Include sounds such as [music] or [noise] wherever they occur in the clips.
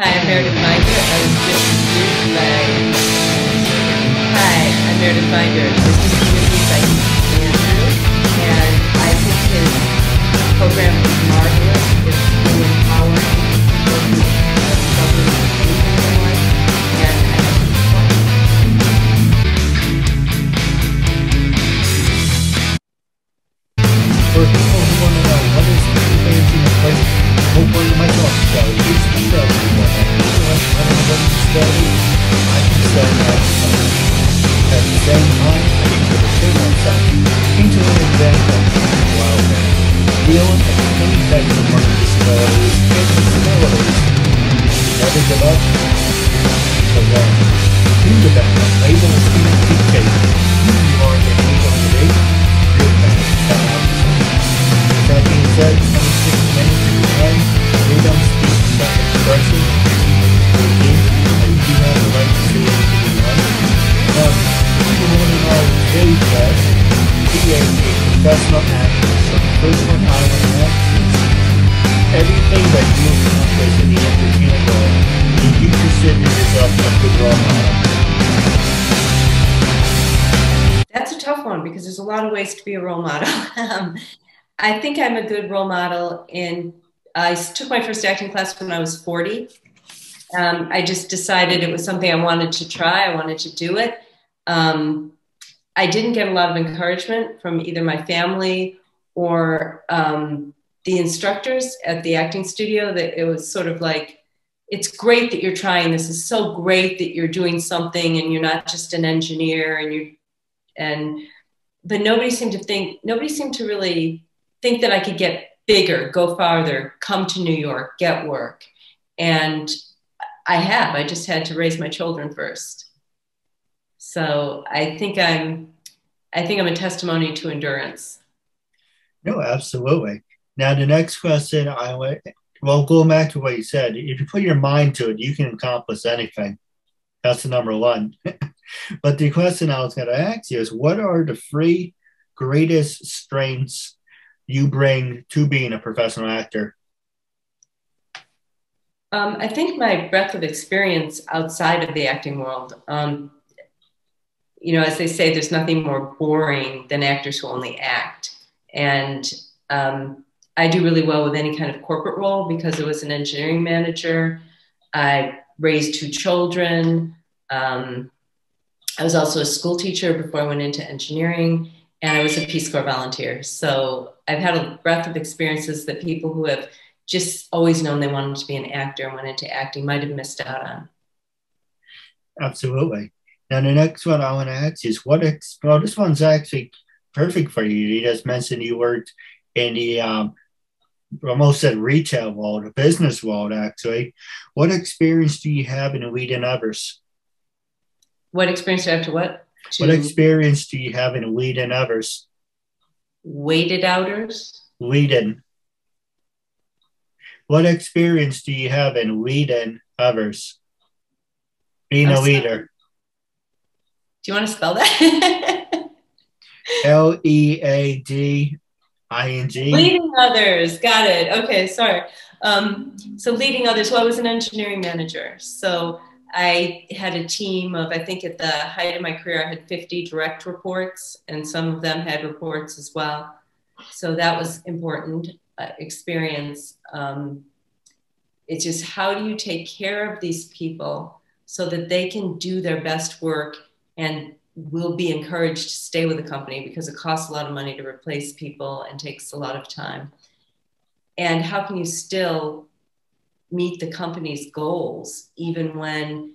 Hi, I'm Meredith Binder. I was just introduced by. Hi, I'm Meredith Binder. I was just introduced by Andrew, and I think his program is marvelous. Never give a role model. [laughs] um, I think I'm a good role model in, I took my first acting class when I was 40. Um, I just decided it was something I wanted to try, I wanted to do it. Um, I didn't get a lot of encouragement from either my family or um, the instructors at the acting studio. That it was sort of like, it's great that you're trying. This is so great that you're doing something and you're not just an engineer and you and but nobody seemed to think nobody seemed to really think that I could get bigger, go farther, come to New York, get work. And I have. I just had to raise my children first. So I think I'm I think I'm a testimony to endurance. No, absolutely. Now, the next question I would, well, going back to what you said, if you put your mind to it, you can accomplish anything. That's the number one. [laughs] but the question I was going to ask you is what are the three greatest strengths you bring to being a professional actor? Um, I think my breadth of experience outside of the acting world, um, you know, as they say, there's nothing more boring than actors who only act. And um, I do really well with any kind of corporate role because I was an engineering manager. I raised two children. Um, I was also a school teacher before I went into engineering, and I was a Peace Corps volunteer. So I've had a breadth of experiences that people who have just always known they wanted to be an actor and went into acting might have missed out on. Absolutely. Now, the next one I want to ask is what, ex- well, this one's actually perfect for you. You just mentioned you worked in the, um, almost said retail world, the business world, actually. What experience do you have in leading others? What experience do I have to what? To What experience do you have in leading others? weighted outers? Leading. What experience do you have in leading others? Being I'm a sorry. leader. Do you want to spell that? [laughs] L E A D I N G. leading others. Got it. Okay, sorry. Um, so leading others. Well, I was an engineering manager. So I had a team of, I think at the height of my career, I had 50 direct reports, and some of them had reports as well. So that was important uh, experience. Um, it's just how do you take care of these people so that they can do their best work and will be encouraged to stay with the company because it costs a lot of money to replace people and takes a lot of time. And how can you still meet the company's goals even when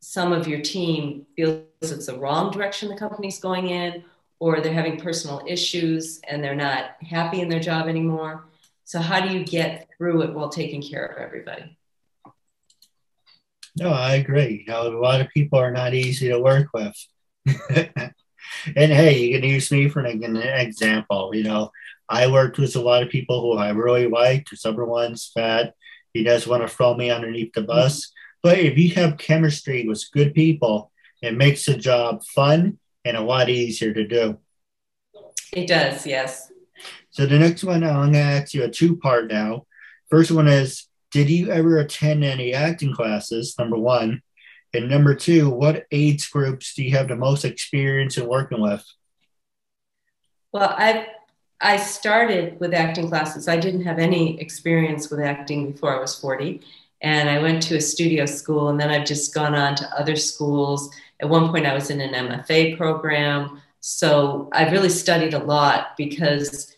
some of your team feels it's the wrong direction the company's going in or they're having personal issues and they're not happy in their job anymore so how do you get through it while taking care of everybody No, I agree. You know, a lot of people are not easy to work with. [laughs] and hey, you can use me for an, example. You know, I worked with a lot of people who I really liked. Some ones fat. He does want to throw me underneath the mm-hmm. bus. But if you have chemistry with good people, it makes the job fun and a lot easier to do. it does yes So the next one, I'm going to ask you a two part now. First one is did you ever attend any acting classes? Number one. And number two, what age groups do you have the most experience in working with? Well, I I started with acting classes. I didn't have any experience with acting before I was 40. And I went to a studio school, and then I've just gone on to other schools. At one point, I was in an MFA program. So I've really studied a lot because,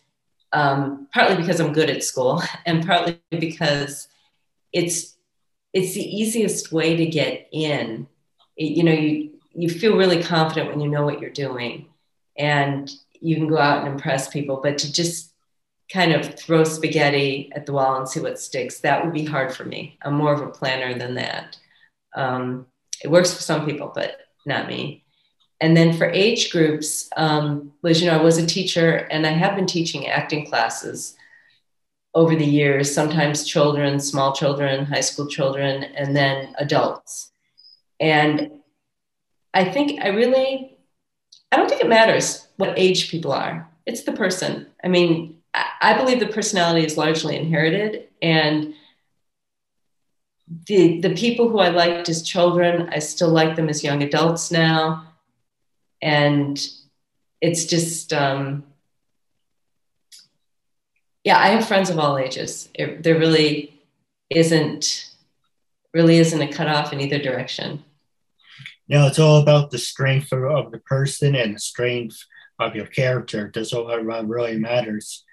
um, partly because I'm good at school, [laughs] and partly because it's it's the easiest way to get in. It, you know, you you feel really confident when you know what you're doing, and you can go out and impress people. But to just kind of throw spaghetti at the wall and see what sticks, that would be hard for me. I'm more of a planner than that. Um, it works for some people, but not me. And then for age groups, um, you know I was a teacher and I have been teaching acting classes over the years, sometimes children, small children, high school children, and then adults. And I think I really, I don't think it matters what age people are. It's the person. I mean, I believe the personality is largely inherited. And the, the people who I liked as children, I still like them as young adults now. And it's just, um, yeah, I have friends of all ages. It, there really isn't really isn't a cutoff in either direction. Now it's all about the strength of, of the person and the strength of your character. That's all that really matters.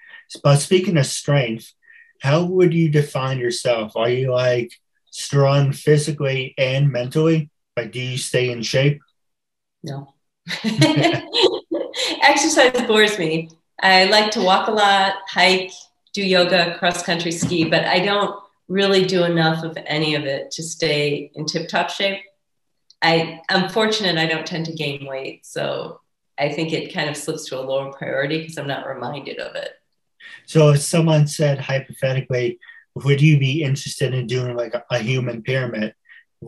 But speaking of strength, how would you define yourself? Are you like strong physically and mentally? Like, do you stay in shape? No. [laughs] Exercise bores me. I like to walk a lot, hike, do yoga, cross country ski, but I don't really do enough of any of it to stay in tip top shape. I, I'm fortunate I don't tend to gain weight. So I think it kind of slips to a lower priority because I'm not reminded of it. So if someone said hypothetically, would you be interested in doing like a, a human pyramid?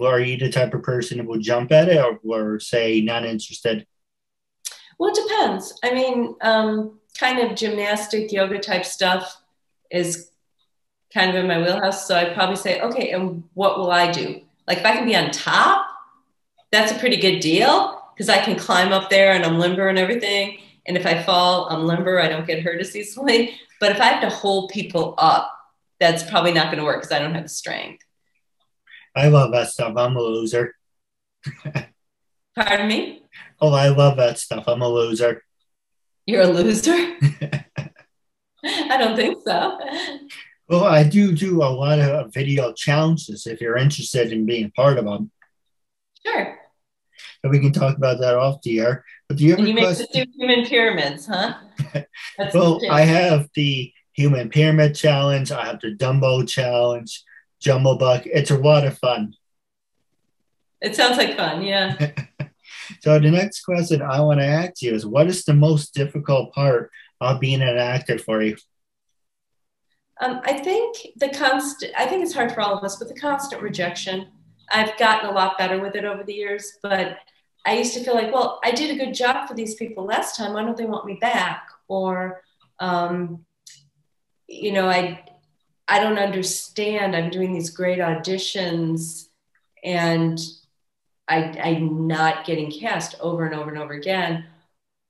Are you the type of person who would jump at it or, or say not interested? Well, it depends. I mean, um, kind of gymnastic yoga type stuff is kind of in my wheelhouse. So I'd probably say, okay, and what will I do? Like if I can be on top, that's a pretty good deal because I can climb up there and I'm limber and everything. And if I fall, I'm limber, I don't get hurt as [laughs] easily. But if I have to hold people up, that's probably not going to work because I don't have the strength. I love that stuff. I'm a loser. [laughs] Pardon me? Oh, I love that stuff. I'm a loser. You're a loser? [laughs] I don't think so. Well, I do do a lot of video challenges if you're interested in being part of them. Sure. And we can talk about that off the air. But do you ever you make the human pyramids, huh? [laughs] well, I have the human pyramid challenge. I have the Dumbo challenge, Jumbo Buck. It's a lot of fun. It sounds like fun, yeah. [laughs] so the next question I want to ask you is, what is the most difficult part of being an actor for you? Um, I think the constant. I think it's hard for all of us, but the constant rejection. I've gotten a lot better with it over the years, but I used to feel like, well, I did a good job for these people last time. Why don't they want me back? Or, um, you know, I, I don't understand. I'm doing these great auditions, and I, I'm not getting cast over and over and over again.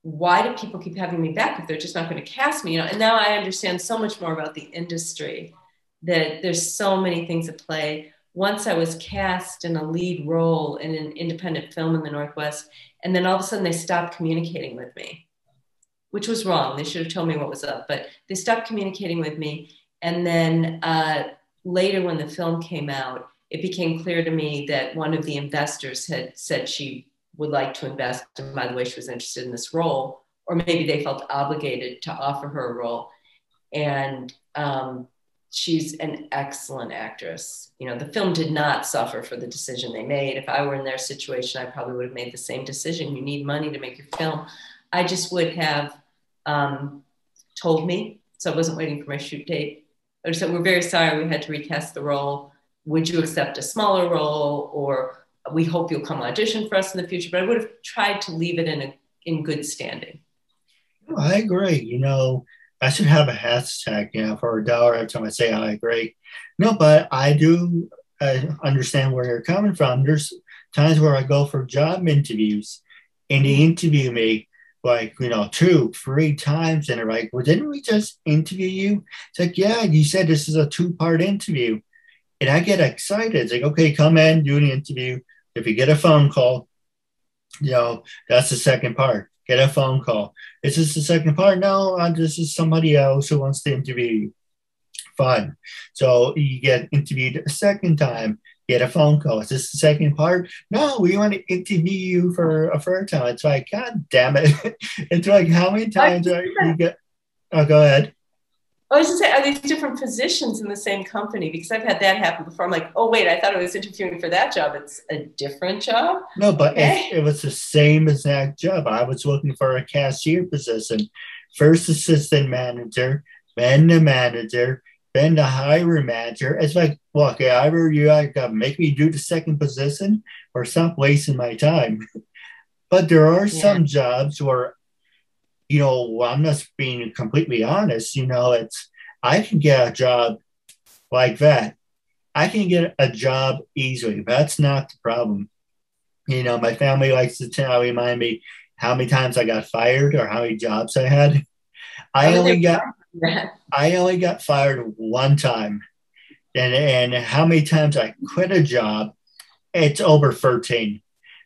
Why do people keep having me back if they're just not going to cast me? You know, and now I understand so much more about the industry that there's so many things at play once I was cast in a lead role in an independent film in the Northwest, and then all of a sudden they stopped communicating with me, which was wrong. They should have told me what was up, but they stopped communicating with me. And then uh, later, when the film came out, it became clear to me that one of the investors had said she would like to invest, and by the way, she was interested in this role, or maybe they felt obligated to offer her a role. And um, she's an excellent actress. You know, the film did not suffer for the decision they made. If I were in their situation, I probably would have made the same decision. You need money to make your film. I just would have um, told me, so I wasn't waiting for my shoot date. I just said, We're very sorry, we had to recast the role. Would you accept a smaller role? Or we hope you'll come audition for us in the future. But I would have tried to leave it in, a, in good standing. I agree. You know, I should have a hashtag, you know, for a dollar every time I say I agree. No, but I do uh, understand where you're coming from. There's times where I go for job interviews and they interview me like, you know, two, three times. And they're like, well, didn't we just interview you? It's like, yeah, you said this is a two part interview. And I get excited. It's like, okay, come in, do an interview. If you get a phone call, you know, that's the second part. Get a phone call. Is this the second part? No, uh, this is somebody else who wants to interview you. Fine. So you get interviewed a second time get a phone call. Is this the second part? No, we want to interview you for a third time. It's like, God damn it. [laughs] it's like, how many times are you get? Oh, go ahead. I was just saying, are these different positions in the same company? Because I've had that happen before. I'm like, oh, wait, I thought I was interviewing for that job. It's a different job. No, but okay. it, it was the same exact job. I was looking for a cashier position, first assistant manager, then the manager, then the hiring manager. It's like, look, either you like uh, make me do the second position or stop wasting my time. [laughs] but there are yeah. some jobs where, you know, I'm just being completely honest. You know, it's I can get a job like that. I can get a job easily. That's not the problem. You know, my family likes to tell remind me how many times I got fired or how many jobs I had. I only got I only got fired one time. And, and how many times I quit a job, it's over 13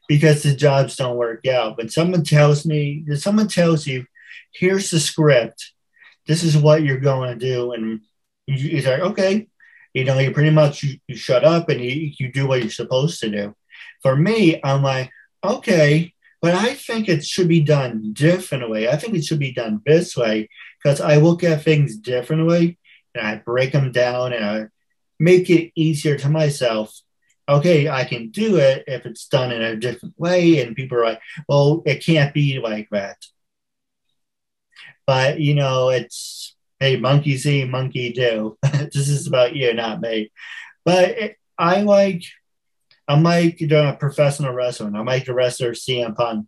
because the jobs don't work out. When someone tells me, if someone tells you, here's the script, this is what you're going to do. And say, like, okay, you know, you pretty much, you, you shut up and you, you do what you're supposed to do. For me, I'm like, okay, but I think it should be done differently. I think it should be done this way because I look at things differently and I break them down and I make it easier to myself. Okay, I can do it if it's done in a different way. And people are like, well, it can't be like that. But, you know, it's, hey, monkey see, monkey do. [laughs] this is about you, not me. But it, I like I'm like a professional wrestler. I'm like the wrestler CM Punk.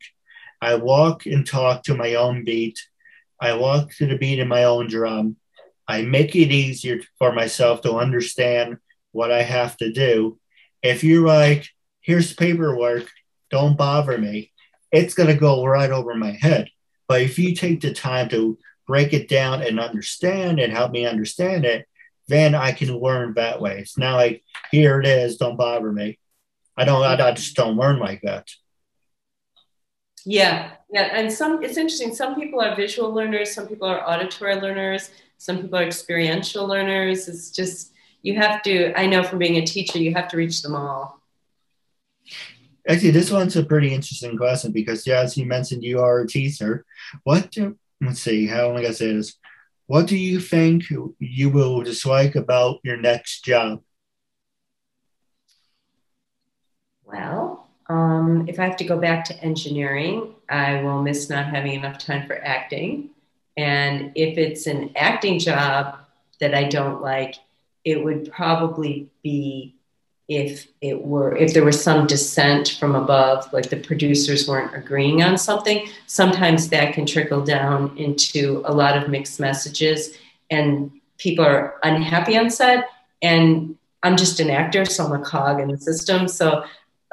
I walk and talk to my own beat. I walk to the beat of my own drum. I make it easier for myself to understand what I have to do. If you're like, here's paperwork, don't bother me, it's going to go right over my head. But if you take the time to break it down and understand and help me understand it, then I can learn that way. It's not like, here it is, don't bother me. I don't. I, I just don't learn like that. Yeah, yeah, and some. It's interesting. Some people are visual learners. Some people are auditory learners. Some people are experiential learners. It's just you have to. I know from being a teacher, you have to reach them all. Actually, this one's a pretty interesting question because, yeah, as you mentioned, you are a teacher. What do let's see? How am I gonna say this? What do you think you will dislike about your next job? Well, um, if I have to go back to engineering, I will miss not having enough time for acting. And if it's an acting job that I don't like, it would probably be if it were if there was some dissent from above like the producers weren't agreeing on something sometimes that can trickle down into a lot of mixed messages and people are unhappy on set and i'm just an actor so i'm a cog in the system so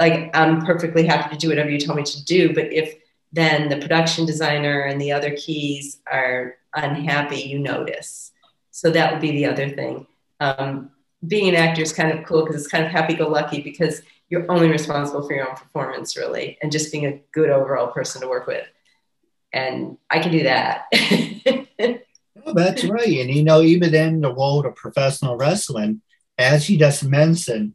like I'm perfectly happy to do whatever you tell me to do. But if then the production designer and the other keys are unhappy, you notice. So that would be the other thing. Um, being an actor is kind of cool because it's kind of happy-go-lucky because you're only responsible for your own performance, really, and just being a good overall person to work with. And I can do that. [laughs] oh, that's right. And you know, even in the world of professional wrestling, as you just mentioned,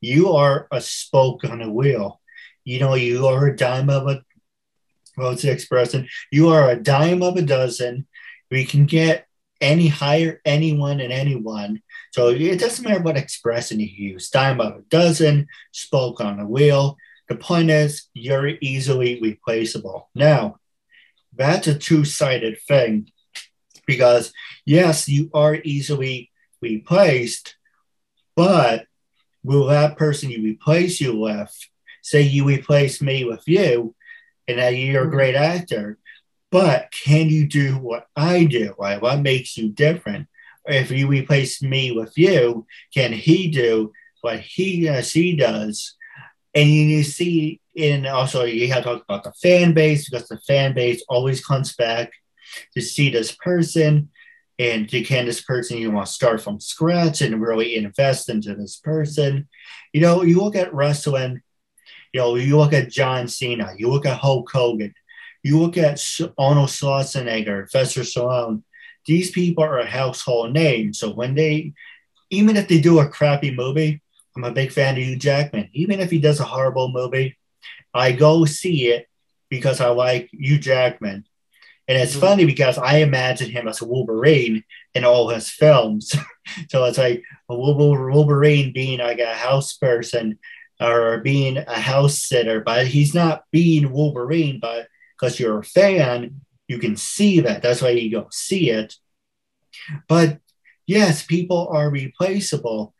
you are a spoke on a wheel. You know, you are a dime of a what's the expression? You are a dime of a dozen. We can get any hire anyone and anyone. So it doesn't matter what expression you use. Dime a dozen, spoke on a wheel. The point is you're easily replaceable. Now, that's a two-sided thing because yes, you are easily replaced, but will that person you replace you with, say you replace me with you, and that you're a great actor, but can you do what I do? Right? What makes you different? If you replace me with you, can he do what he or she does? And you see, in also you have to talk about the fan base because the fan base always comes back to see this person and to can this person you want to start from scratch and really invest into this person. You know, you look at wrestling, you know, you look at John Cena, you look at Hulk Hogan, you look at Arnold Schwarzenegger, Sylvester Stallone. These people are a household name. So when they, even if they do a crappy movie, I'm a big fan of Hugh Jackman. Even if he does a horrible movie, I go see it because I like Hugh Jackman. And it's mm-hmm. funny because I imagine him as a Wolverine in all his films. [laughs] so it's like a Wolverine being like a house person or being a house sitter, but he's not being Wolverine, but because you're a fan, you can see that. That's why you go see it. But yes, people are replaceable,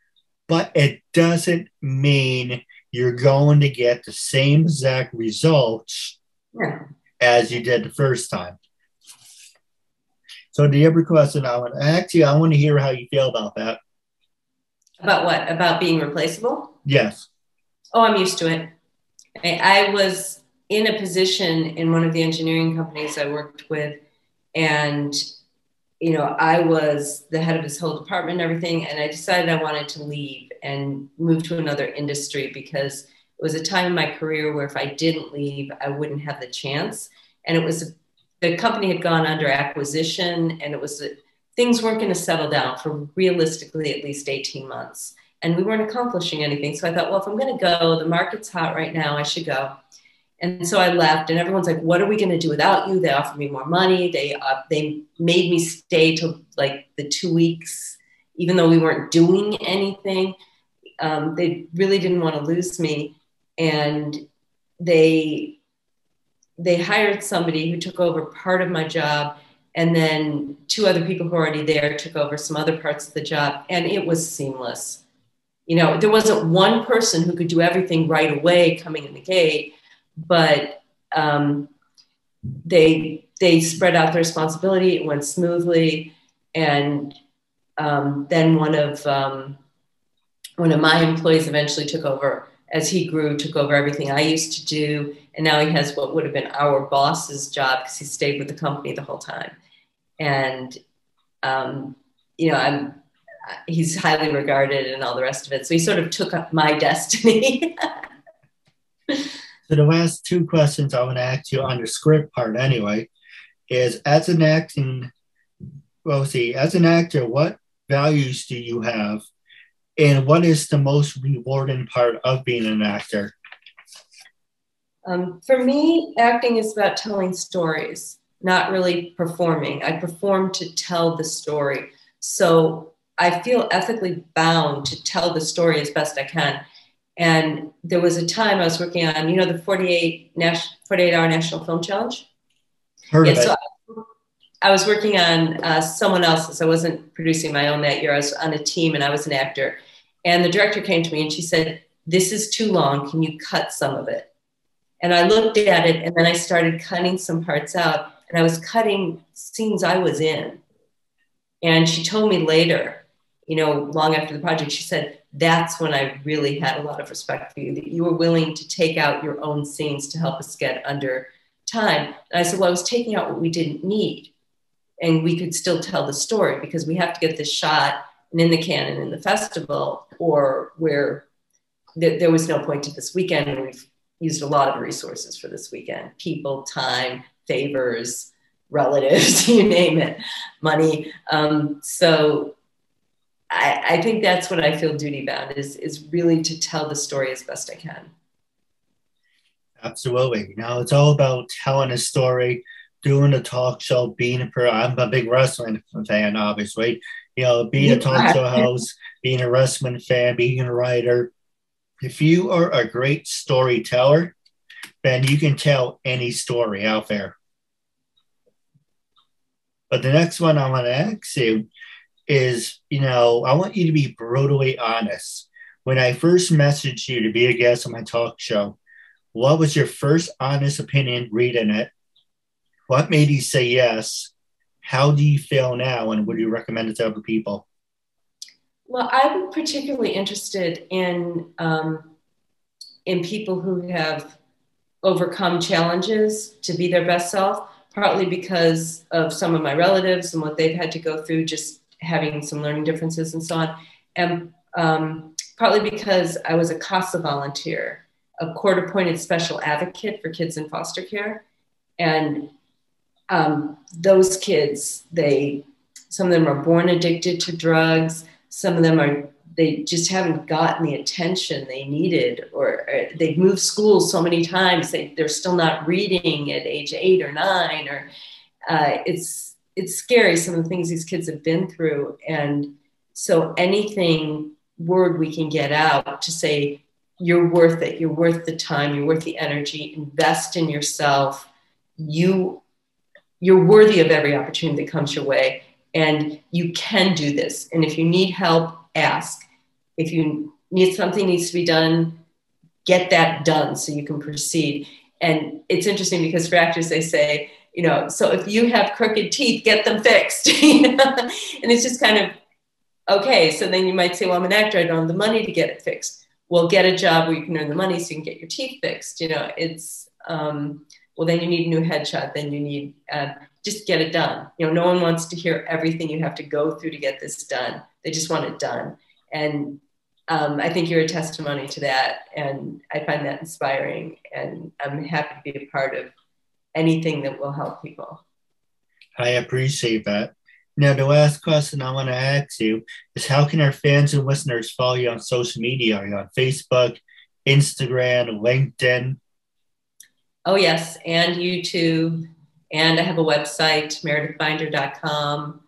but it doesn't mean you're going to get the same exact results yeah. as you did the first time. So the other question I want actually I want to hear how you feel about that. About what? About being replaceable? Yes. Oh, I'm used to it. I, I was in a position in one of the engineering companies I worked with, and you know, I was the head of this whole department and everything, and I decided I wanted to leave and move to another industry because it was a time in my career where if I didn't leave, I wouldn't have the chance. And it was the company had gone under acquisition, and it was things weren't going to settle down for realistically at least 18 months, and we weren't accomplishing anything. So I thought, well, if I'm going to go, the market's hot right now, I should go. And so I left, and everyone's like, "What are we going to do without you?" They offered me more money. They uh, they made me stay till like the two weeks, even though we weren't doing anything. Um, they really didn't want to lose me, and they they hired somebody who took over part of my job, and then two other people who were already there took over some other parts of the job, and it was seamless. You know, there wasn't one person who could do everything right away coming in the gate but um, they they spread out the responsibility. It went smoothly, and um, then one of um, one of my employees eventually took over as he grew, took over everything I used to do, and now he has what would have been our boss's job because he stayed with the company the whole time, and um, you know I'm he's highly regarded and all the rest of it. So he sort of took up my destiny. [laughs] So the last two questions I want to ask you on the script part anyway is as an acting, see, as an actor, what values do you have? And what is the most rewarding part of being an actor? Um, for me, acting is about telling stories, not really performing. I perform to tell the story. So I feel ethically bound to tell the story as best I can. And there was a time I was working on, you know, the 48, 48 hour National Film Challenge. Heard yeah, so I, I, was working on uh, someone else's. I wasn't producing my own that year. I was on a team and I was an actor. And the director came to me and she said, This is too long. Can you cut some of it? And I looked at it and then I started cutting some parts out. And I was cutting scenes I was in. And she told me later, you know, long after the project, she said, that's when I really had a lot of respect for you, that you were willing to take out your own scenes to help us get under time. And I said, Well, I was taking out what we didn't need. And we could still tell the story because we have to get this shot and in the canon in the festival, or where th- there was no point to this weekend. And we've used a lot of resources for this weekend people, time, favors, relatives, [laughs] you name it, money. Um, so I, I think that's what I feel duty bound is is really to tell the story as best I can. Absolutely. You know, it's all about telling a story, doing a talk show, being a pro. I'm a big wrestling fan, obviously. You know, being a talk show host, being a wrestling fan, being a writer. If you are a great storyteller, then you can tell any story out there. But the next one I want to ask you is, you know, I want you to be brutally honest. When I first messaged you to be a guest on my talk show, what was your first honest opinion reading it? What made you say yes? How do you feel now, and would you recommend it to other people? Well, I'm particularly interested in um, in people who have overcome challenges to be their best self, partly because of some of my relatives and what they've had to go through, just having some learning differences and so on, and um, partly because I was a CASA volunteer, a court appointed special advocate for kids in foster care. And um, those kids, they, some of them are born addicted to drugs. Some of them are, they just haven't gotten the attention they needed, or, or they've moved schools so many times, they, they're still not reading at age eight or nine, or uh, it's, it's scary some of the things these kids have been through. And so anything word we can get out to say, you're worth it, you're worth the time, you're worth the energy, invest in yourself. You you're worthy of every opportunity that comes your way. And you can do this. And if you need help ask. If you need something needs to be done get that done so you can proceed. And it's interesting because for actors they say you know so if you have crooked teeth get them fixed [laughs] and it's just kind of okay so then you might say well i'm an actor i don't have the money to get it fixed. Well get a job where you can earn the money so you can get your teeth fixed you know? It's um, well then you need a new headshot then you need uh, just get it done. You know no one wants to hear everything you have to go through to get this done. They just want it done. And um, i think you're a testimony to that and i find that inspiring and i'm happy to be a part of anything that will help people i appreciate that now the last question i want to ask you is how can our fans and listeners follow you on social media are you on facebook instagram linkedin Oh, yes, and YouTube. And I have a website, meredithbinder.com.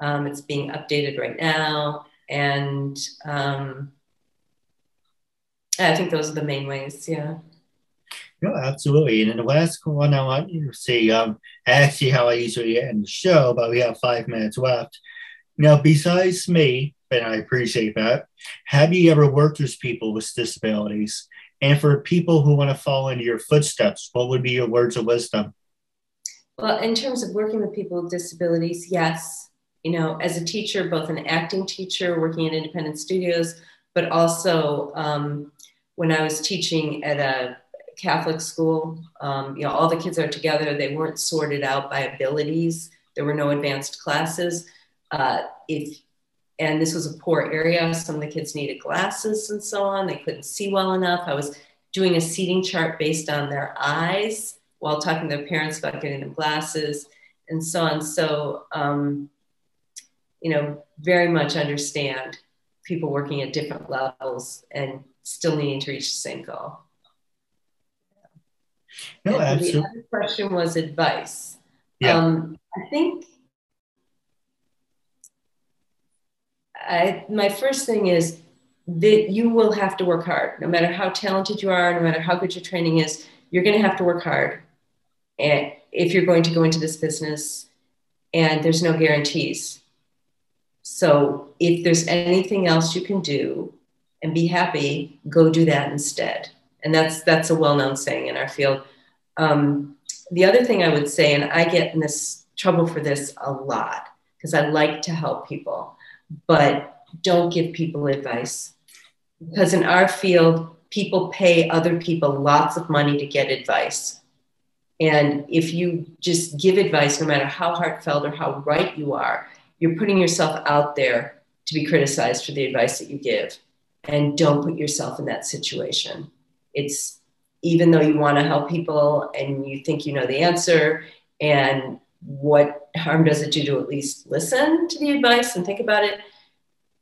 Um, it's being updated right now. And um, I think those are the main ways, yeah. No, absolutely. And then the last one I want you to see, um, actually how I usually end the show, but we have five minutes left. Now, besides me, and I appreciate that, have you ever worked with people with disabilities? And for people who want to follow into your footsteps, what would be your words of wisdom? Well, in terms of working with people with disabilities, yes. You know, as a teacher, both an acting teacher working in independent studios, but also um, when I was teaching at a Catholic school, um, you know, all the kids are together. They weren't sorted out by abilities. There were no advanced classes. Uh, if and this was a poor area. Some of the kids needed glasses and so on. They couldn't see well enough. I was doing a seating chart based on their eyes while talking to their parents about getting them glasses and so on. So, um, you know, very much understand people working at different levels and still needing to reach the same goal. No, absolutely. The other question was advice. Yeah. Um, I think I, my first thing is that you will have to work hard no matter how talented you are no matter how good your training is you're going to have to work hard and if you're going to go into this business and there's no guarantees so if there's anything else you can do and be happy go do that instead and that's that's a well-known saying in our field um, the other thing i would say and i get in this trouble for this a lot because i like to help people but don't give people advice. Because in our field, people pay other people lots of money to get advice. And if you just give advice, no matter how heartfelt or how right you are, you're putting yourself out there to be criticized for the advice that you give. And don't put yourself in that situation. It's even though you want to help people and you think you know the answer, and what harm does it do to at least listen to the advice and think about it?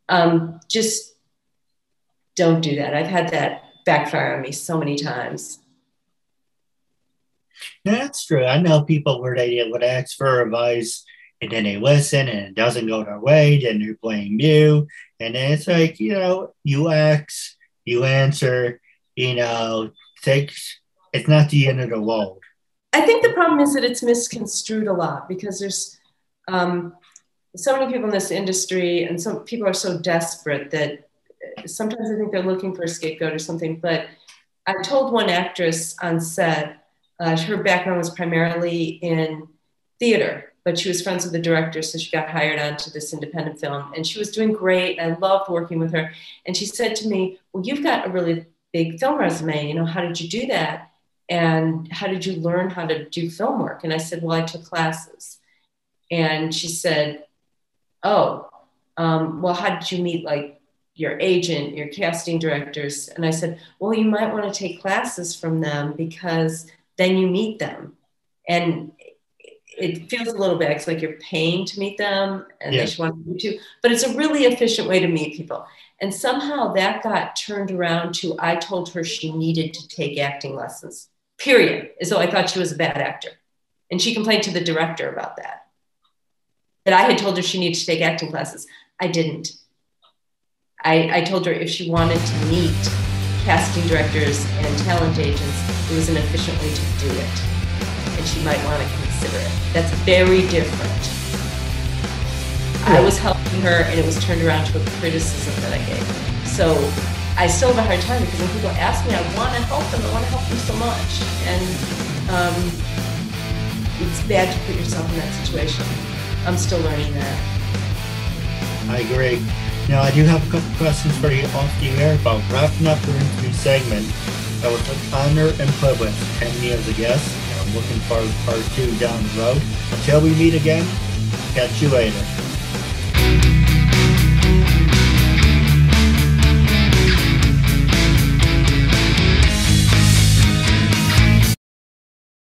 Um, just don't do that. I've had that backfire on me so many times. That's true. I know people where they would ask for advice and then they listen and it doesn't go their way, then they blame you. And then it's like, you know, you ask, you answer, you know, takes it's not the end of the world. I think the problem is that it's misconstrued a lot because there's um, so many people in this industry, and some people are so desperate that sometimes I think they're looking for a scapegoat or something. But I told one actress on set, uh, her background was primarily in theater, but she was friends with the director, so she got hired onto this independent film, and she was doing great. I loved working with her, and she said to me, "Well, you've got a really big film resume. You know, how did you do that? And how did you learn how to do film work?" And I said, "Well, I took classes." And she said, "Oh, um, well, how did you meet like your agent, your casting directors?" And I said, "Well, you might want to take classes from them because then you meet them." And it feels a little bit like you're paying to meet them and yeah. they just want you to, but it's a really efficient way to meet people. And somehow that got turned around to I told her she needed to take acting lessons, period, as though I thought she was a bad actor. And she complained to the director about that. That I had told her she needed to take acting classes. I didn't. I, I told her if she wanted to meet casting directors and talent agents, it was an efficient way to do it. And she might want to consider it. That's very different. I was helping her and it was turned around to a criticism that I gave. So I still have a hard time because when people ask me, I want to help them. I want to help them so much. And um, it's bad to put yourself in that situation. I'm still learning that. I agree. Now, I do have a couple questions for you off the air about wrapping up your interview segment. I was an honor and privilege having you as a guest. I'm looking forward to part two down the road. Until we meet again, catch you later.